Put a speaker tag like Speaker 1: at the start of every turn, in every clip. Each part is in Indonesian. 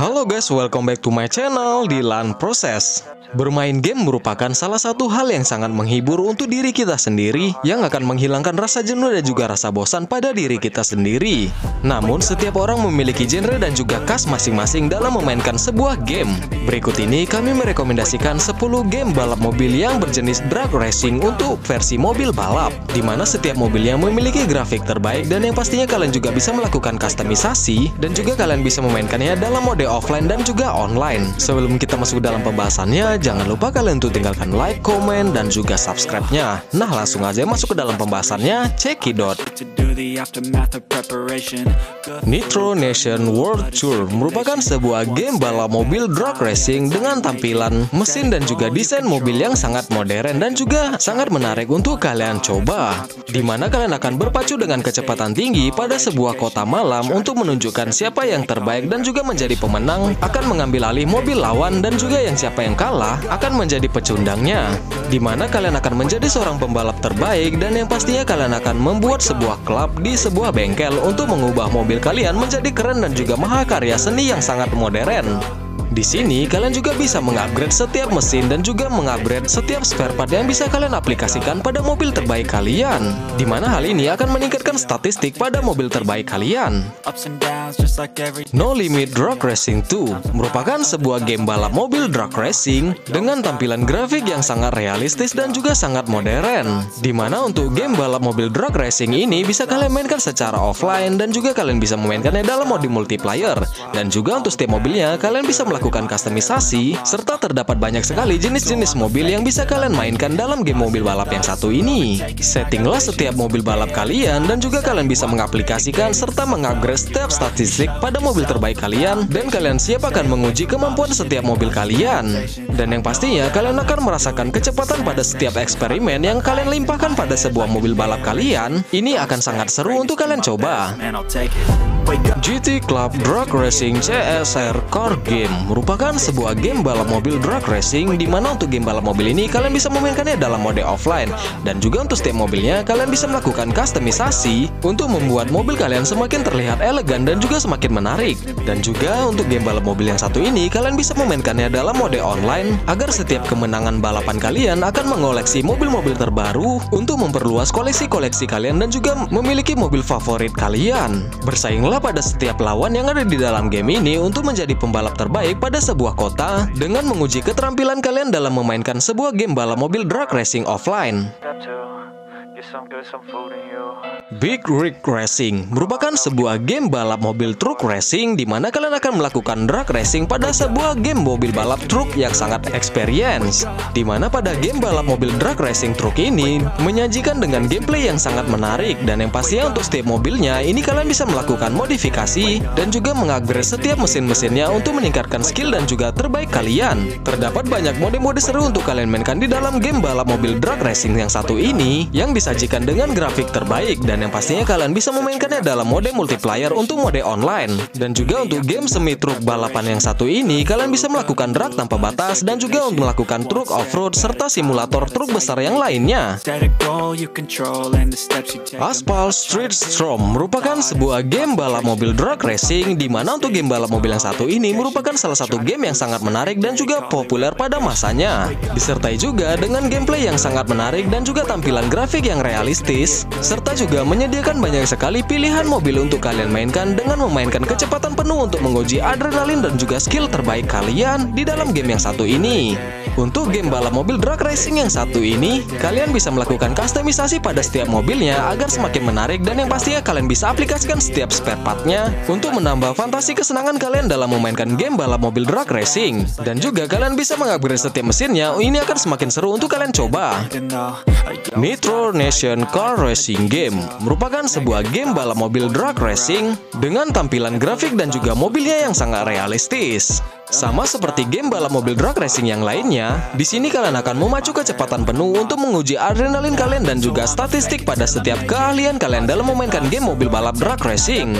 Speaker 1: Halo guys, welcome back to my channel di LAN Proses. Bermain game merupakan salah satu hal yang sangat menghibur untuk diri kita sendiri yang akan menghilangkan rasa jenuh dan juga rasa bosan pada diri kita sendiri. Namun, setiap orang memiliki genre dan juga khas masing-masing dalam memainkan sebuah game. Berikut ini kami merekomendasikan 10 game balap mobil yang berjenis drag racing untuk versi mobil balap, di mana setiap mobil yang memiliki grafik terbaik dan yang pastinya kalian juga bisa melakukan customisasi dan juga kalian bisa memainkannya dalam mode offline dan juga online. Sebelum kita masuk dalam pembahasannya, jangan lupa kalian untuk tinggalkan like, komen, dan juga subscribe-nya. Nah, langsung aja masuk ke dalam pembahasannya, cekidot. Nitro Nation World Tour merupakan sebuah game balap mobil drag racing dengan tampilan, mesin, dan juga desain mobil yang sangat modern dan juga sangat menarik untuk kalian coba. Di mana kalian akan berpacu dengan kecepatan tinggi pada sebuah kota malam untuk menunjukkan siapa yang terbaik dan juga menjadi pemenang akan mengambil alih mobil lawan dan juga yang siapa yang kalah akan menjadi pecundangnya, di mana kalian akan menjadi seorang pembalap terbaik dan yang pastinya kalian akan membuat sebuah klub di sebuah bengkel untuk mengubah mobil kalian menjadi keren dan juga mahakarya seni yang sangat modern. Di sini, kalian juga bisa mengupgrade setiap mesin dan juga mengupgrade setiap spare part yang bisa kalian aplikasikan pada mobil terbaik kalian. Di mana hal ini akan meningkatkan statistik pada mobil terbaik kalian. No Limit Drag Racing 2 merupakan sebuah game balap mobil drag racing dengan tampilan grafik yang sangat realistis dan juga sangat modern. Di mana untuk game balap mobil drag racing ini bisa kalian mainkan secara offline dan juga kalian bisa memainkannya dalam mode multiplayer. Dan juga untuk setiap mobilnya, kalian bisa melakukan melakukan kustomisasi, serta terdapat banyak sekali jenis-jenis mobil yang bisa kalian mainkan dalam game mobil balap yang satu ini. Settinglah setiap mobil balap kalian dan juga kalian bisa mengaplikasikan serta mengupgrade setiap statistik pada mobil terbaik kalian dan kalian siap akan menguji kemampuan setiap mobil kalian. Dan yang pastinya kalian akan merasakan kecepatan pada setiap eksperimen yang kalian limpahkan pada sebuah mobil balap kalian. Ini akan sangat seru untuk kalian coba. GT Club Drag Racing CSR Car Game merupakan sebuah game balap mobil drag racing di mana untuk game balap mobil ini kalian bisa memainkannya dalam mode offline dan juga untuk setiap mobilnya kalian bisa melakukan customisasi untuk membuat mobil kalian semakin terlihat elegan dan juga semakin menarik. Dan juga untuk game balap mobil yang satu ini kalian bisa memainkannya dalam mode online agar setiap kemenangan balapan kalian akan mengoleksi mobil-mobil terbaru untuk memperluas koleksi-koleksi kalian dan juga memiliki mobil favorit kalian. Bersainglah pada setiap lawan yang ada di dalam game ini untuk menjadi pembalap terbaik pada sebuah kota dengan menguji keterampilan kalian dalam memainkan sebuah game balap mobil drag racing offline. Big Rig Racing merupakan sebuah game balap mobil truk racing di mana kalian akan melakukan drag racing pada sebuah game mobil balap truk yang sangat experience. Di mana pada game balap mobil drag racing truk ini menyajikan dengan gameplay yang sangat menarik dan yang pastinya untuk setiap mobilnya ini kalian bisa melakukan modifikasi dan juga mengupgrade setiap mesin-mesinnya untuk meningkatkan skill dan juga terbaik kalian. Terdapat banyak mode-mode seru untuk kalian mainkan di dalam game balap mobil drag racing yang satu ini yang bisa disajikan dengan grafik terbaik dan yang pastinya kalian bisa memainkannya dalam mode multiplayer untuk mode online. Dan juga untuk game semi truk balapan yang satu ini, kalian bisa melakukan drag tanpa batas dan juga untuk melakukan truk off-road serta simulator truk besar yang lainnya. Aspal Street Storm merupakan sebuah game balap mobil drag racing di mana untuk game balap mobil yang satu ini merupakan salah satu game yang sangat menarik dan juga populer pada masanya. Disertai juga dengan gameplay yang sangat menarik dan juga tampilan grafik yang realistis, serta juga menyediakan banyak sekali pilihan mobil untuk kalian mainkan dengan memainkan kecepatan penuh untuk menguji adrenalin dan juga skill terbaik kalian di dalam game yang satu ini. Untuk game balap mobil drag racing yang satu ini, kalian bisa melakukan customisasi pada setiap mobilnya agar semakin menarik dan yang pastinya kalian bisa aplikasikan setiap spare partnya untuk menambah fantasi kesenangan kalian dalam memainkan game balap mobil drag racing. Dan juga kalian bisa mengupgrade setiap mesinnya, ini akan semakin seru untuk kalian coba. Nitro Nation Car Racing Game merupakan sebuah game balap mobil drag racing dengan tampilan grafik dan juga mobilnya yang sangat realistis. Sama seperti game balap mobil drag racing yang lainnya, di sini kalian akan memacu kecepatan penuh untuk menguji adrenalin kalian dan juga statistik pada setiap keahlian kalian dalam memainkan game mobil balap drag racing.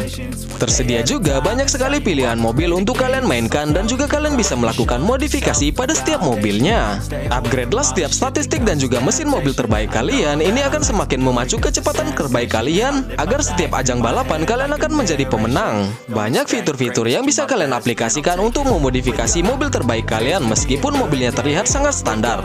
Speaker 1: Tersedia juga banyak sekali pilihan mobil untuk kalian mainkan dan juga kalian bisa melakukan modifikasi pada setiap mobilnya. Upgradelah setiap statistik dan juga mesin mobil terbaik kalian, ini akan akan semakin memacu kecepatan terbaik kalian agar setiap ajang balapan kalian akan menjadi pemenang. Banyak fitur-fitur yang bisa kalian aplikasikan untuk memodifikasi mobil terbaik kalian meskipun mobilnya terlihat sangat standar.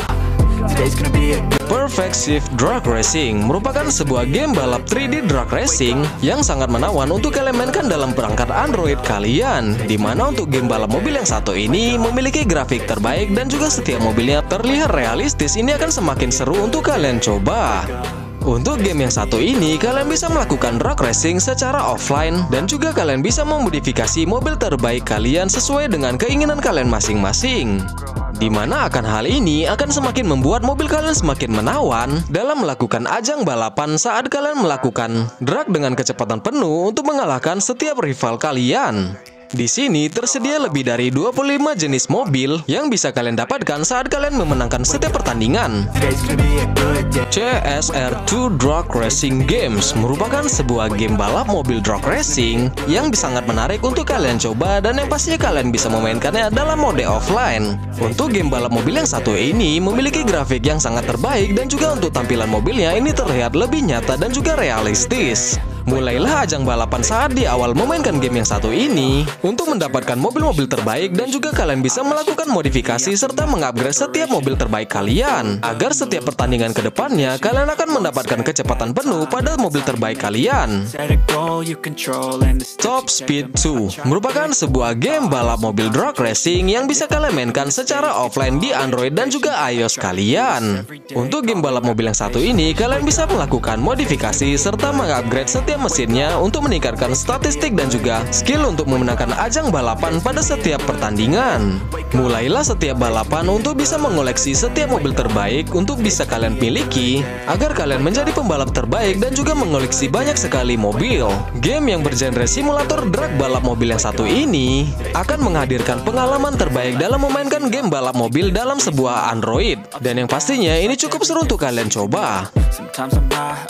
Speaker 1: Perfect Shift Drag Racing merupakan sebuah game balap 3D drag racing yang sangat menawan untuk kalian mainkan dalam perangkat Android kalian. Di mana untuk game balap mobil yang satu ini memiliki grafik terbaik dan juga setiap mobilnya terlihat realistis. Ini akan semakin seru untuk kalian coba. Untuk game yang satu ini, kalian bisa melakukan drag racing secara offline dan juga kalian bisa memodifikasi mobil terbaik kalian sesuai dengan keinginan kalian masing-masing di mana akan hal ini akan semakin membuat mobil kalian semakin menawan dalam melakukan ajang balapan saat kalian melakukan drag dengan kecepatan penuh untuk mengalahkan setiap rival kalian. Di sini tersedia lebih dari 25 jenis mobil yang bisa kalian dapatkan saat kalian memenangkan setiap pertandingan. CSR2 Drag Racing Games merupakan sebuah game balap mobil drag racing yang sangat menarik untuk kalian coba dan yang pastinya kalian bisa memainkannya dalam mode offline. Untuk game balap mobil yang satu ini memiliki grafik yang sangat terbaik dan juga untuk tampilan mobilnya ini terlihat lebih nyata dan juga realistis. Mulailah ajang balapan saat di awal memainkan game yang satu ini untuk mendapatkan mobil-mobil terbaik dan juga kalian bisa melakukan modifikasi serta mengupgrade setiap mobil terbaik kalian agar setiap pertandingan ke depannya kalian akan mendapatkan kecepatan penuh pada mobil terbaik kalian. Top Speed 2 merupakan sebuah game balap mobil drag racing yang bisa kalian mainkan secara offline di Android dan juga iOS kalian. Untuk game balap mobil yang satu ini, kalian bisa melakukan modifikasi serta mengupgrade setiap mesinnya untuk meningkatkan statistik dan juga skill untuk memenangkan ajang balapan pada setiap pertandingan. Mulailah setiap balapan untuk bisa mengoleksi setiap mobil terbaik untuk bisa kalian miliki agar kalian menjadi pembalap terbaik dan juga mengoleksi banyak sekali mobil. Game yang bergenre simulator drag balap mobil yang satu ini akan menghadirkan pengalaman terbaik dalam memainkan game balap mobil dalam sebuah Android. Dan yang pastinya ini cukup seru untuk kalian coba.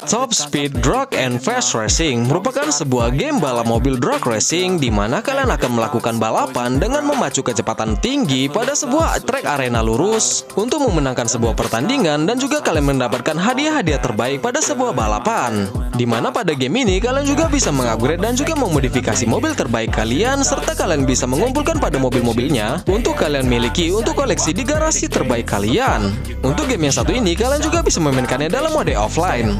Speaker 1: Top Speed Drag and Fast Race Racing merupakan sebuah game balap mobil drag racing di mana kalian akan melakukan balapan dengan memacu kecepatan tinggi pada sebuah trek arena lurus untuk memenangkan sebuah pertandingan dan juga kalian mendapatkan hadiah-hadiah terbaik pada sebuah balapan. Di mana pada game ini kalian juga bisa mengupgrade dan juga memodifikasi mobil terbaik kalian serta kalian bisa mengumpulkan pada mobil-mobilnya untuk kalian miliki untuk koleksi di garasi terbaik kalian. Untuk game yang satu ini kalian juga bisa memainkannya dalam mode offline.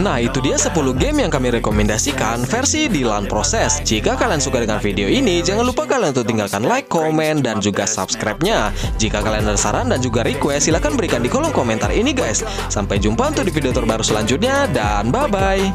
Speaker 1: Nah itu dia 10 game yang kami rekomendasikan. Versi di LAN Proses. Jika kalian suka dengan video ini Jangan lupa kalian untuk tinggalkan like, komen, dan juga subscribe-nya. Jika kalian ada saran dan juga request silahkan berikan di kolom komentar ini guys. Sampai jumpa untuk di video terbaru selanjutnya dan bye-bye